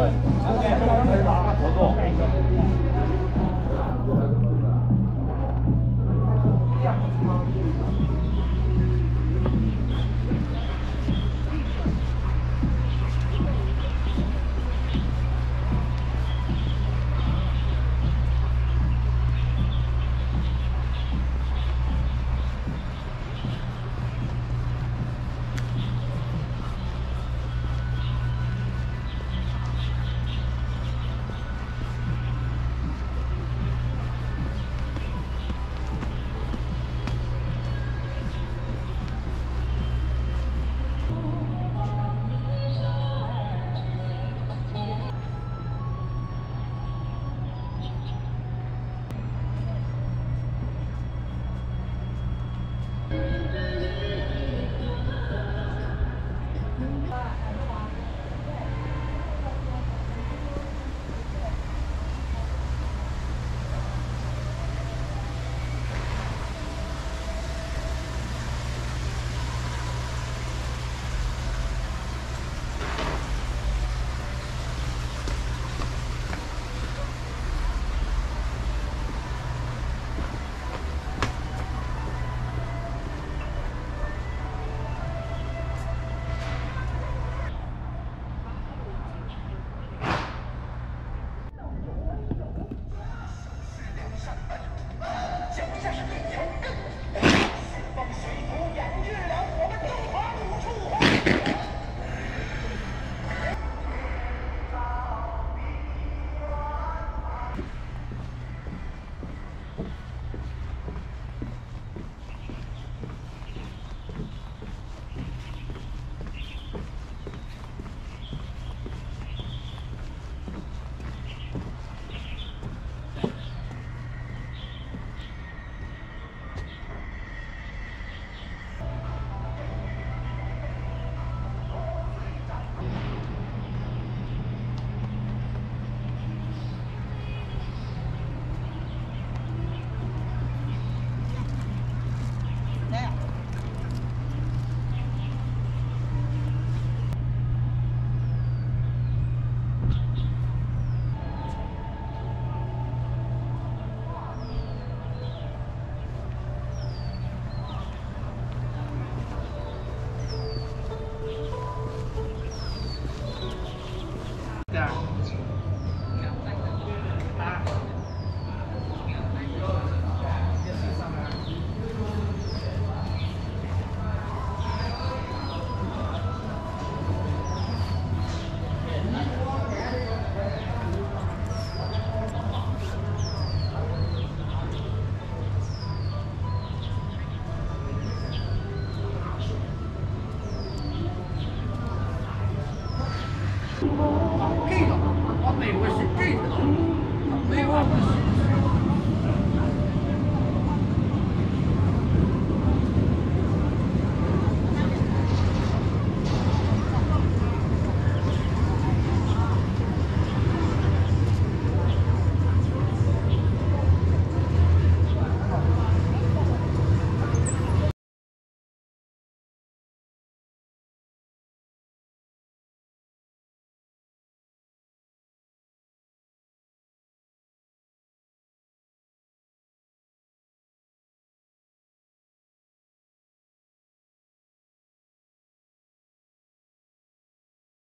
rồi. 把这个我美国是这个美国不是